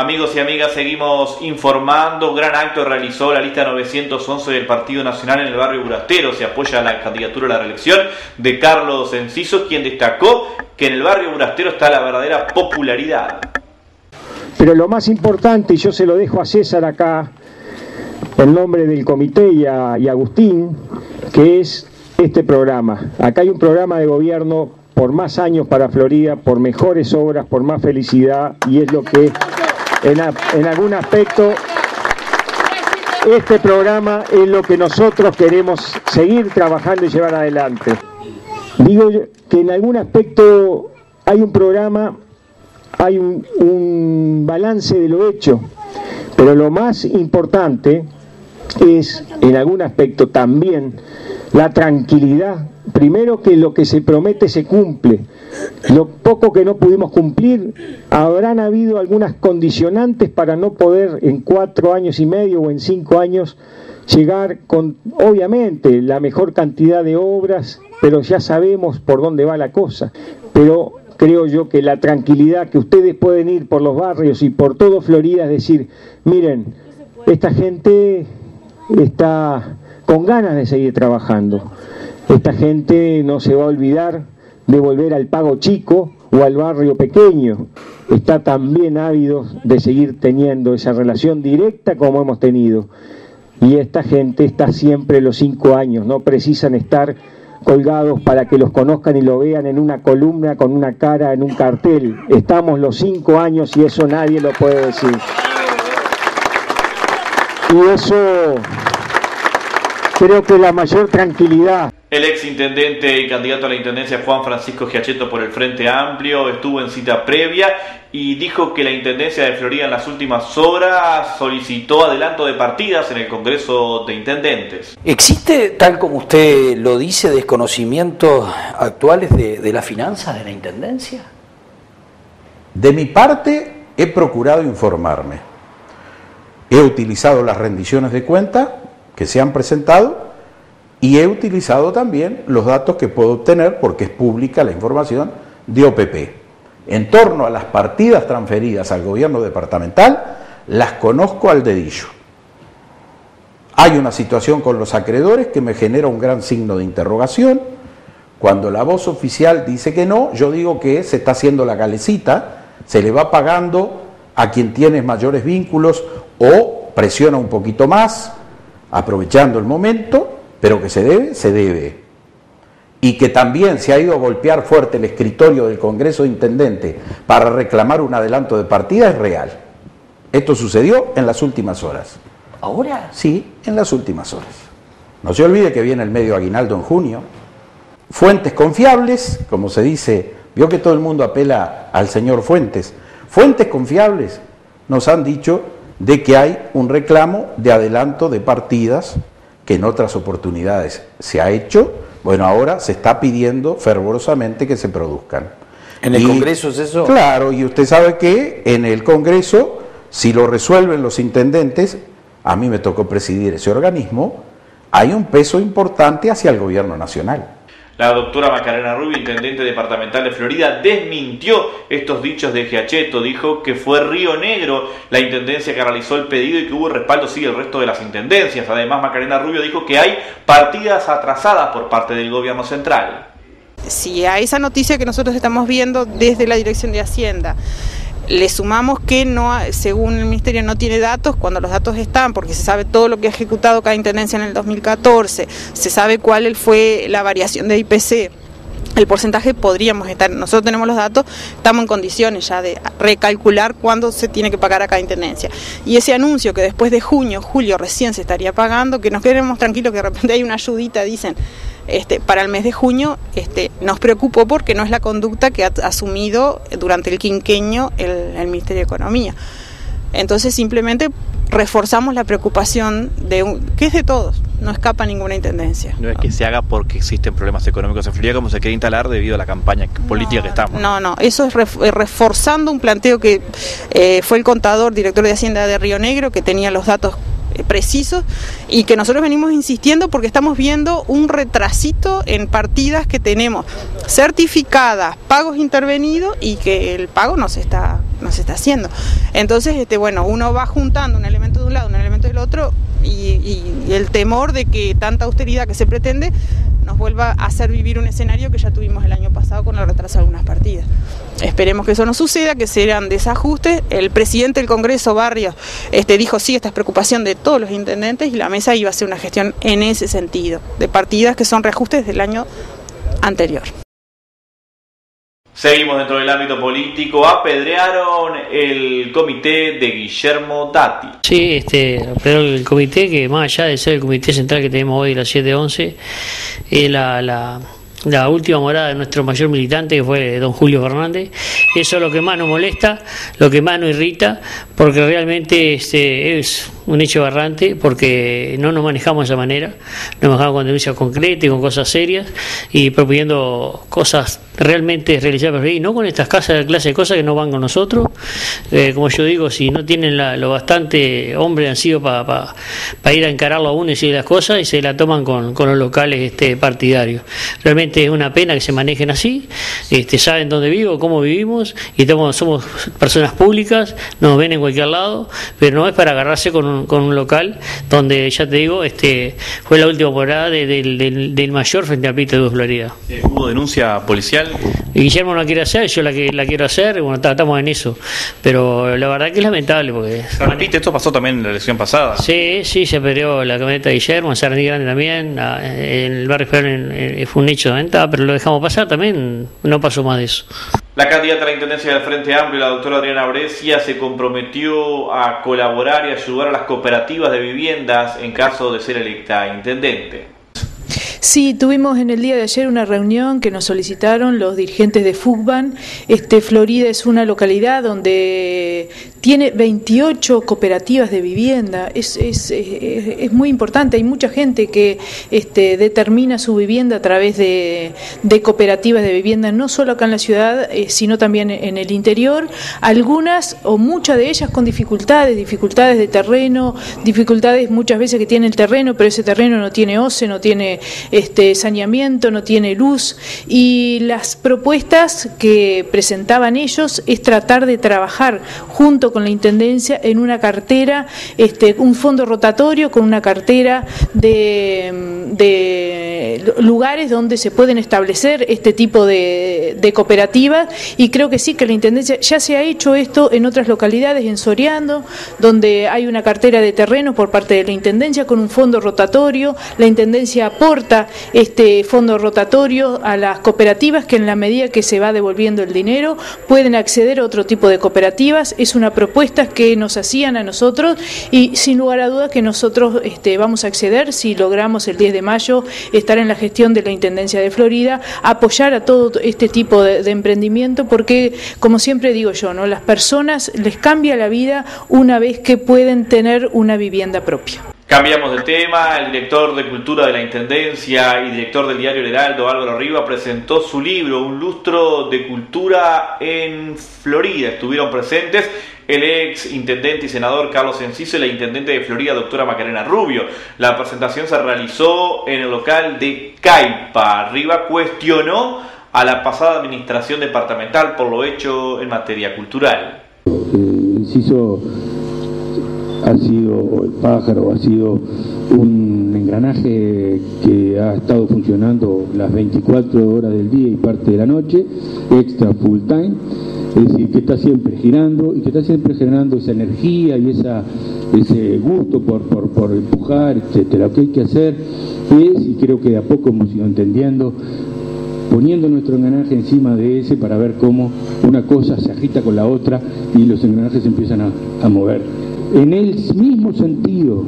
Amigos y amigas, seguimos informando. Gran acto realizó la lista 911 del Partido Nacional en el barrio Burastero. Se apoya la candidatura a la reelección de Carlos Enciso, quien destacó que en el barrio Burastero está la verdadera popularidad. Pero lo más importante, y yo se lo dejo a César acá, en nombre del comité y a, y Agustín, que es este programa. Acá hay un programa de gobierno por más años para Florida, por mejores obras, por más felicidad, y es lo que en, algún aspecto este programa es lo que nosotros queremos seguir trabajando y llevar adelante. Digo que en algún aspecto hay un programa, hay un balance de lo hecho, pero lo más importante es en algún aspecto también la tranquilidad. Primero que lo que se promete se cumple. Lo poco que no pudimos cumplir, habrán habido algunas condicionantes para no poder en cuatro años y medio o en cinco años llegar con, obviamente, la mejor cantidad de obras, pero ya sabemos por dónde va la cosa. Pero creo yo que la tranquilidad que ustedes pueden ir por los barrios y por todo Florida es decir, miren, esta gente está con ganas de seguir trabajando. Esta gente no se va a olvidar de volver al pago chico o al barrio pequeño. Está también ávido de seguir teniendo esa relación directa como hemos tenido. Y esta gente está siempre los cinco años, no precisan estar colgados para que los conozcan y lo vean en una columna, con una cara, en un cartel. Estamos los cinco años y eso nadie lo puede decir. Y eso creo que la mayor tranquilidad El ex intendente y candidato a la intendencia Juan Francisco Giacheto por el Frente Amplio estuvo en cita previa y dijo que la intendencia de Florida en las últimas horas solicitó adelanto de partidas en el Congreso de Intendentes. ¿Existe, tal como usted lo dice, desconocimientos actuales de, de las finanzas de la Intendencia? De mi parte, he procurado informarme. He utilizado las rendiciones de cuenta que se han presentado y he utilizado también los datos que puedo obtener, porque es pública la información, de OPP. En torno a las partidas transferidas al gobierno departamental, las conozco al dedillo. Hay una situación con los acreedores que me genera un gran signo de interrogación. Cuando la voz oficial dice que no, yo digo que se está haciendo la calecita, se le va pagando a quien tiene mayores vínculos o presiona un poquito más, aprovechando el momento, pero que se debe, se debe. Y que también se ha ido a golpear fuerte el escritorio del Congreso de Intendente para reclamar un adelanto de partida es real. Esto sucedió en las últimas horas. ¿Ahora? Sí, en las últimas horas. No se olvide que viene el medio aguinaldo en junio. Fuentes confiables, como se dice, vio que todo el mundo apela al señor Fuentes. Fuentes confiables nos han dicho de que hay un reclamo de adelanto de partidas que en otras oportunidades se ha hecho. Bueno, ahora se está pidiendo fervorosamente que se produzcan. ¿En el Y- Congreso es eso? Claro, y usted sabe que en el Congreso, si lo resuelven los intendentes, a mí me tocó presidir ese organismo, hay un peso importante hacia el gobierno nacional. La doctora Macarena Rubio, intendente departamental de Florida, desmintió estos dichos de Giacheto. Dijo que fue Río Negro la intendencia que realizó el pedido y que hubo respaldo, sí, el resto de las intendencias. Además, Macarena Rubio dijo que hay partidas atrasadas por parte del gobierno central. si a esa noticia que nosotros estamos viendo desde la Dirección de Hacienda le sumamos que no, según el Ministerio no tiene datos, cuando los datos están, porque se sabe todo lo que ha ejecutado cada intendencia en el 2014, se sabe cuál fue la variación de IPC, el porcentaje podríamos estar, nosotros tenemos los datos, estamos en condiciones ya de recalcular cuándo se tiene que pagar a cada intendencia. Y ese anuncio que después de junio, julio recién se estaría pagando, que nos quedemos tranquilos que de repente hay una ayudita, dicen, este, para el mes de junio, este, nos preocupó porque no es la conducta que ha asumido durante el quinqueño el, Ministerio de Economía. Entonces simplemente reforzamos la preocupación de un- que es de todos, no escapa ninguna intendencia. No es que se haga porque existen problemas económicos en Florida, como se quiere instalar debido a la campaña política que estamos. No, no, eso es eh, reforzando un planteo que eh, fue el contador, director de Hacienda de Río Negro, que tenía los datos este, precisos y que nosotros venimos insistiendo porque estamos viendo un retrasito en partidas que tenemos certificadas, pagos intervenidos y que el pago no se está, no se está haciendo. Entonces, este, bueno, uno va juntando un elemento de un lado, un elemento del otro y, el temor de que tanta austeridad que se pretende nos vuelva a hacer vivir un escenario que ya tuvimos el año pasado con el retraso de algunas partidas. Esperemos que eso no suceda, que sean desajustes. El presidente del Congreso, Barrios, este, dijo sí, esta es preocupación de todos los intendentes y la mesa iba a hacer una gestión en ese sentido, de partidas que son reajustes del año anterior. Seguimos dentro del ámbito político. Apedrearon el comité de Guillermo Dati. Sí, este, pero el comité que más allá de ser el comité central que tenemos hoy, las 711, es la, la, la última morada de nuestro mayor militante, que fue don Julio Fernández. Eso es lo que más nos molesta, lo que más nos irrita, porque realmente este, es un hecho aberrante, porque no nos manejamos de esa manera, nos manejamos con denuncias concretas y con cosas serias, y proponiendo cosas realmente realizables, y no con estas casas, clase de cosas que no van con nosotros. Eh, como yo digo, si no tienen la, lo bastante hombres han sido para pa, pa ir a encararlo a uno y decir las cosas, y se la toman con, con los locales este, partidarios. Realmente es una pena que se manejen así, este, saben dónde vivo, cómo vivimos, y somos, somos personas públicas, nos ven en cualquier lado, pero no es para agarrarse con un, con un local donde, ya te digo, este fue la última temporada de, del, del, del, mayor frente a Pito de Florida. ¿Hubo denuncia policial? Guillermo no la quiere hacer, yo la, que, la quiero hacer, bueno, estamos en eso, pero la verdad que es lamentable porque... Repite, esto pasó también en la elección pasada. Sí, sí, se perdió la camioneta de Guillermo, en Sarandí Grande también, en el barrio Esperón fue un hecho de venta, pero lo dejamos pasar también, no pasó más de eso. La candidata a la Intendencia del Frente Amplio, la doctora Adriana Brescia, se comprometió a colaborar y ayudar a las cooperativas de viviendas en caso de ser electa intendente. Sí, tuvimos en el día de ayer una reunión que nos solicitaron los dirigentes de FUCBAN. Este, Florida es una localidad donde tiene 28 cooperativas de vivienda. Es, es, es, muy importante. Hay mucha gente que este, determina su vivienda a través de, de, cooperativas de vivienda, no solo acá en la ciudad, eh, sino también en el interior. Algunas o muchas de ellas con dificultades, dificultades de terreno, dificultades muchas veces que tiene el terreno, pero ese terreno no tiene OCE, no tiene este, saneamiento, no tiene luz. Y las propuestas que presentaban ellos es tratar de trabajar junto con la Intendencia en una cartera, este, un fondo rotatorio con una cartera de, de lugares donde se pueden establecer este tipo de, de, cooperativas y creo que sí que la Intendencia ya se ha hecho esto en otras localidades, en Soriano, donde hay una cartera de terreno por parte de la Intendencia con un fondo rotatorio, la Intendencia aporta este fondo rotatorio a las cooperativas que en la medida que se va devolviendo el dinero pueden acceder a otro tipo de cooperativas, es una propuestas que nos hacían a nosotros y sin lugar a dudas que nosotros este, vamos a acceder si logramos el 10 de mayo estar en la gestión de la Intendencia de Florida, apoyar a todo este tipo de, de emprendimiento porque como siempre digo yo, ¿no? las personas les cambia la vida una vez que pueden tener una vivienda propia. Cambiamos de tema, el director de Cultura de la Intendencia y director del diario Heraldo, Álvaro Riva, presentó su libro, Un lustro de cultura en Florida. Estuvieron presentes el ex intendente y senador Carlos Enciso y la intendente de Florida, doctora Macarena Rubio. La presentación se realizó en el local de Caipa. Riva cuestionó a la pasada administración departamental por lo hecho en materia cultural. Eh, ha sido el pájaro, ha sido un engranaje que ha estado funcionando las 24 horas del día y parte de la noche, extra full time, es decir, que está siempre girando y que está siempre generando esa energía y ese gusto por, por, por empujar, etcétera. Lo que hay que hacer es, y creo que de a poco hemos ido entendiendo, poniendo nuestro engranaje encima de ese para ver cómo una cosa se agita con la otra y los engranajes empiezan a mover en el mismo sentido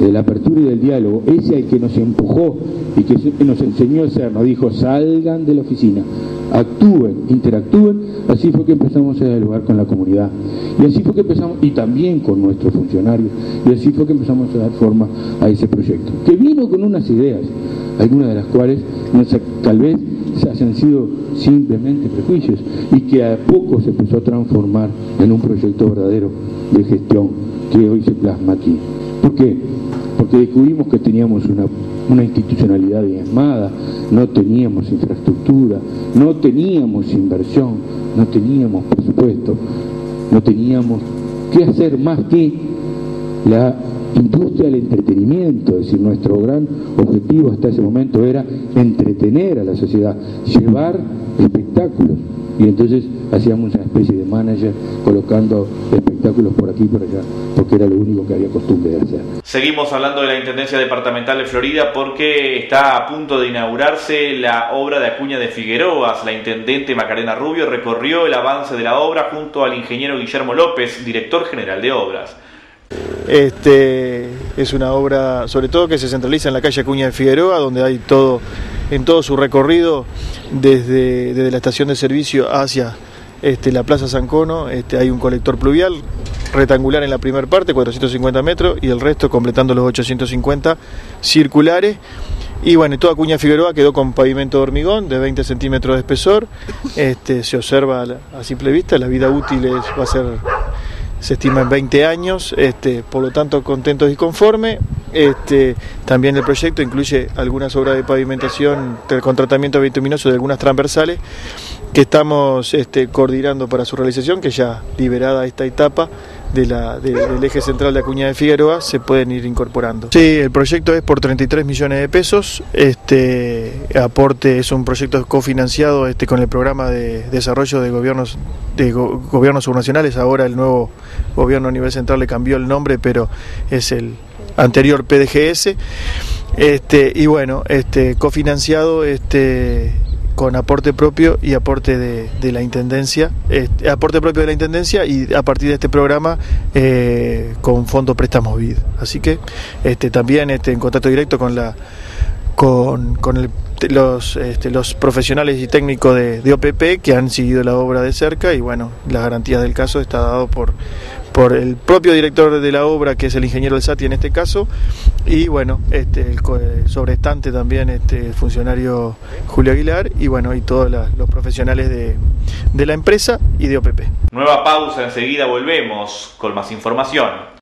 de la apertura y del diálogo, ese al que nos empujó y que nos enseñó a hacer, nos dijo, salgan de la oficina, actúen, interactúen, así fue que empezamos a dialogar con la comunidad. Y así fue que empezamos, y también con nuestros funcionarios, y así fue que empezamos a dar forma a ese proyecto, que vino con unas ideas, algunas de las cuales tal vez hayan sido simplemente prejuicios, y que a poco se empezó a transformar en un proyecto verdadero de gestión que hoy se plasma aquí. ¿Por qué? Porque descubrimos que teníamos una, una institucionalidad diezmada, no teníamos infraestructura, no teníamos inversión, no teníamos presupuesto, no teníamos qué hacer más que la industria del entretenimiento, es decir, nuestro gran objetivo hasta ese momento era entretener a la sociedad, llevar espectáculos. Y entonces hacíamos una especie de manager colocando espectáculos por aquí y por allá, porque era lo único que había costumbre de hacer. Seguimos hablando de la Intendencia Departamental de Florida porque está a punto de inaugurarse la obra de Acuña de Figueroas. La Intendente Macarena Rubio recorrió el avance de la obra junto al ingeniero Guillermo López, director general de obras. Este, es una obra, sobre todo que se centraliza en la calle Acuña de Figueroa, donde hay todo, en todo su recorrido, desde, desde la estación de servicio hacia este, la Plaza San Cono, este, hay un colector pluvial rectangular en la primera parte, 450 metros, y el resto completando los 850 circulares. Y bueno, toda Acuña Figueroa quedó con pavimento de hormigón de 20 centímetros de espesor. Este, se observa a simple vista, la vida útil es, va a ser se estima en 20 años, este, por lo tanto contentos y conformes. Este, también el proyecto incluye algunas obras de pavimentación con tratamiento bituminoso de algunas transversales que estamos este, coordinando para su realización, que ya liberada esta etapa del eje central de Acuña de Figueroa se pueden ir incorporando. Sí, el proyecto es por 33 millones de pesos. Este aporte es un proyecto cofinanciado este, con el programa de desarrollo de gobiernos gobiernos subnacionales. Ahora el nuevo gobierno a nivel central le cambió el nombre, pero es el anterior PDGS. Este, y bueno, este, cofinanciado este, con aporte propio y aporte de, la intendencia, este, aporte propio de la intendencia y a partir de este programa eh, con fondo préstamos BID. Así que este, también este, en contacto directo con la con, los, este, los profesionales y técnicos de, de, OPP que han seguido la obra de cerca y bueno, las garantías del caso está dado por, por el propio director de la obra, que es el ingeniero del SATI en este caso, y bueno, este, el sobrestante también, este, el funcionario Julio Aguilar, y bueno, y todos la, los profesionales de, de la empresa y de OPP. Nueva pausa, enseguida volvemos con más información.